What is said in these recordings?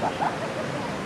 ました。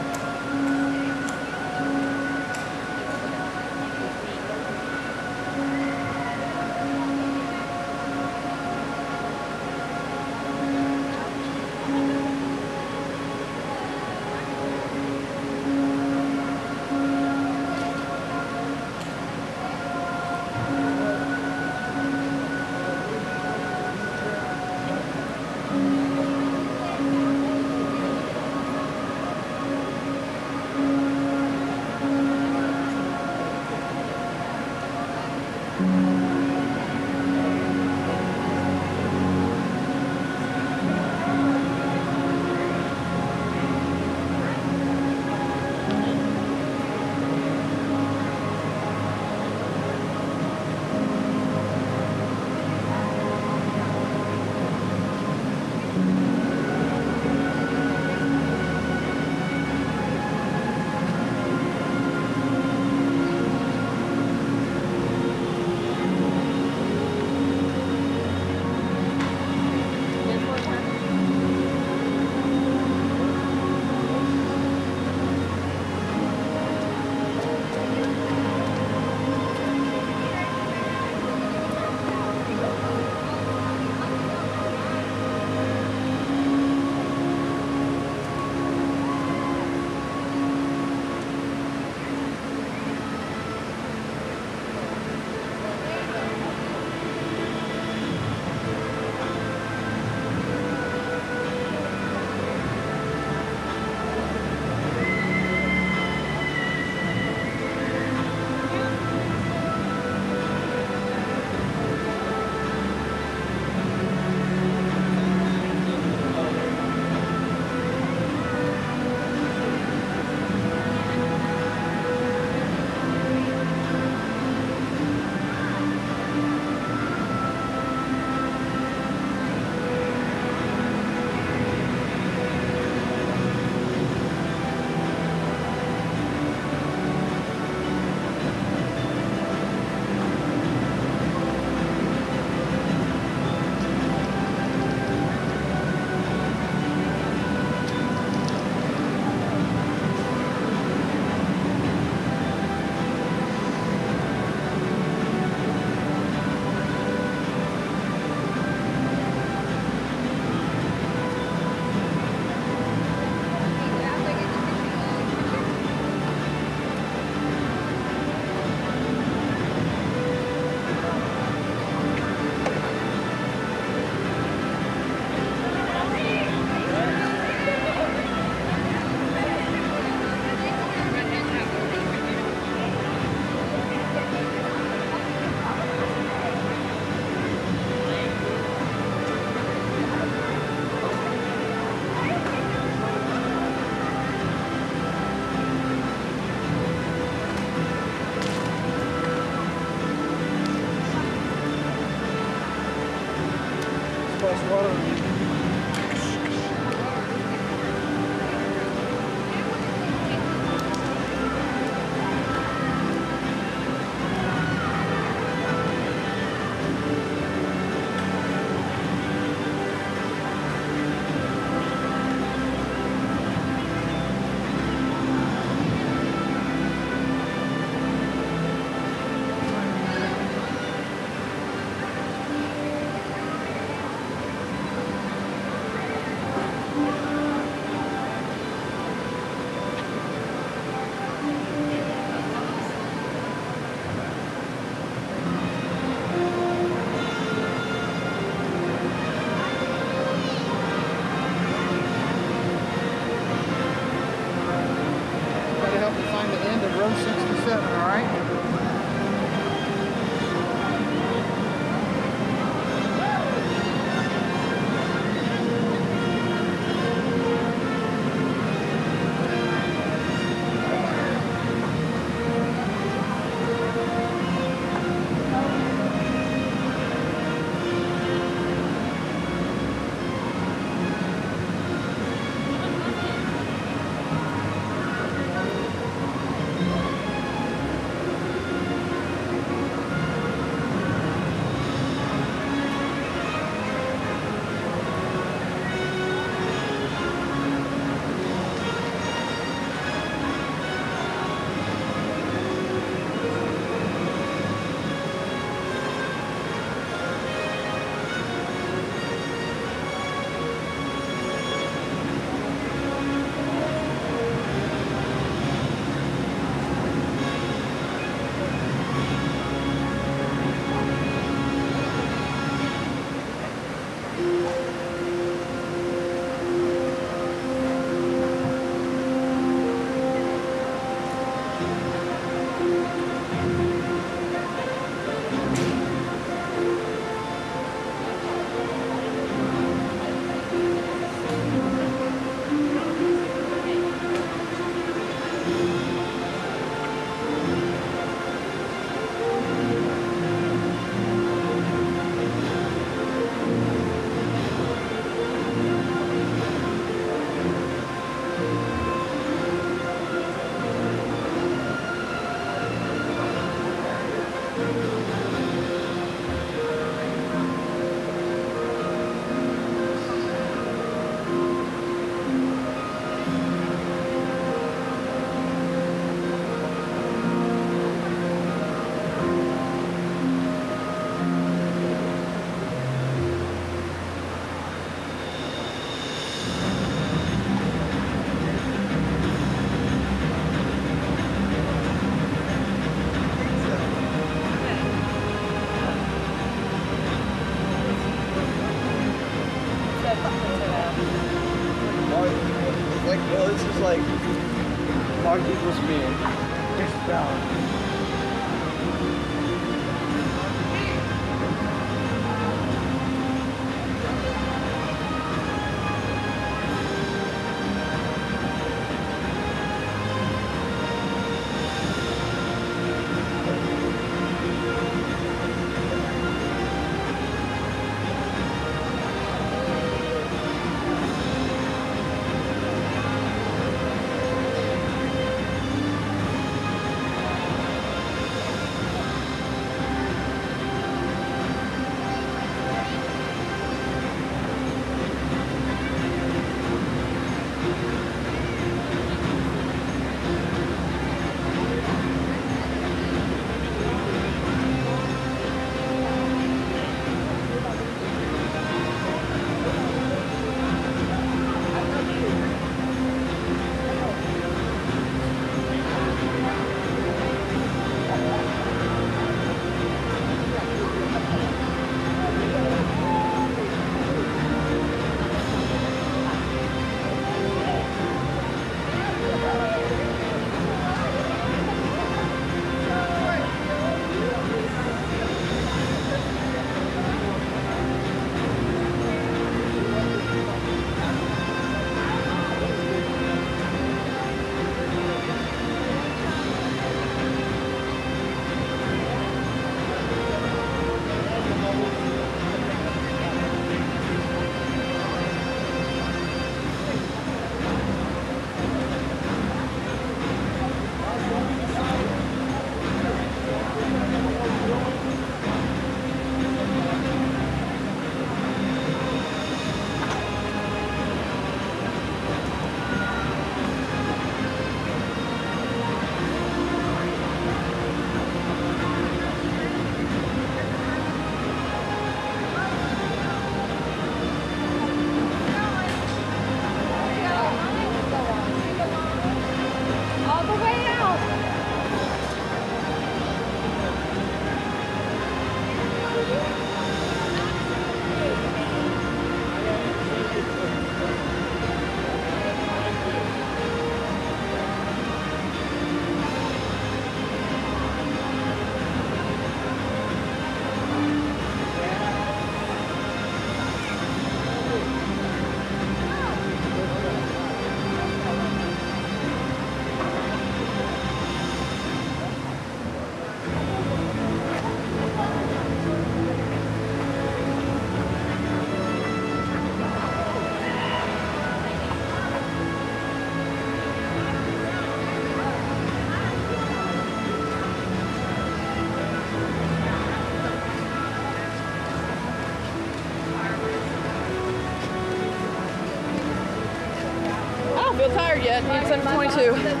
722.